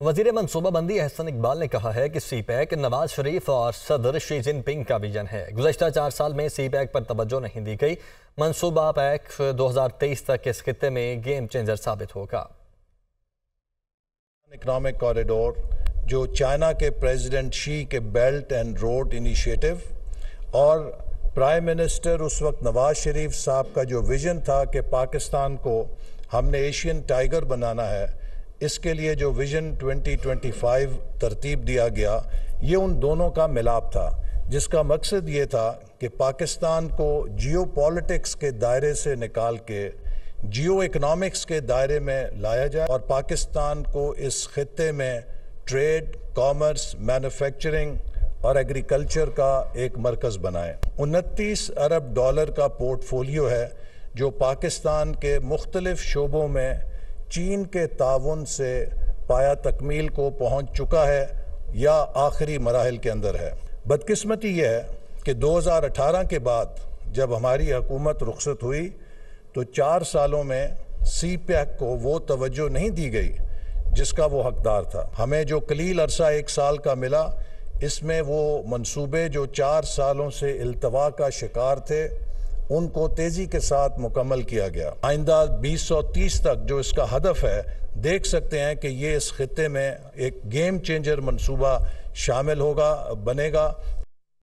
वज़ीर मनसूबाबंदी अहसन इकबाल ने कहा है कि सी पैक नवाज़ शरीफ और सदर शी जिनपिंग का विजन है। गुजशत चार साल में सी पैक पर तवज्जो नहीं दी गई। मनसूबा पैक 2023 तक इस खत्े में गेम चेंजर साबित होगा। इकोनॉमिक कॉरिडोर, जो चाइना के प्रेसिडेंट शी के बेल्ट एंड रोड इनिशिएटिव और प्राइम मिनिस्टर उस वक्त नवाज़ शरीफ साहब का जो विजन था कि पाकिस्तान को हमने एशियन टाइगर बनाना है इसके लिए जो विजन 2025 तरतीब दिया गया, ये उन दोनों का मिलाप था, जिसका मकसद ये था कि पाकिस्तान को जियो के दायरे से निकाल के जियो इकनॉमिक्स के दायरे में लाया जाए और पाकिस्तान को इस खत्े में ट्रेड कॉमर्स मैन्युफैक्चरिंग और एग्रीकल्चर का एक मरकज बनाए। उनतीस अरब डॉलर का पोर्टफोलियो है, जो पाकिस्तान के मुख्तलिफ़ शोबों में चीन के ताउन से पाया तकमील को पहुँच चुका है या आखिरी मराहल के अंदर है। बदकिस्मती यह है कि 2018 के बाद जब हमारी हुकूमत रुखसत हुई तो चार सालों में सी पैक को वो तवज्जो नहीं दी गई जिसका वो हकदार था। हमें जो कलील अरसा एक साल का मिला, इसमें वो मंसूबे जो चार सालों से अल्तवा का शिकार थे उनको तेज़ी के साथ मुकम्मल किया गया। आइंदा 2030 तक जो इसका हदफ है, देख सकते हैं कि ये इस खत्े में एक गेम चेंजर मनसूबा शामिल होगा, बनेगा।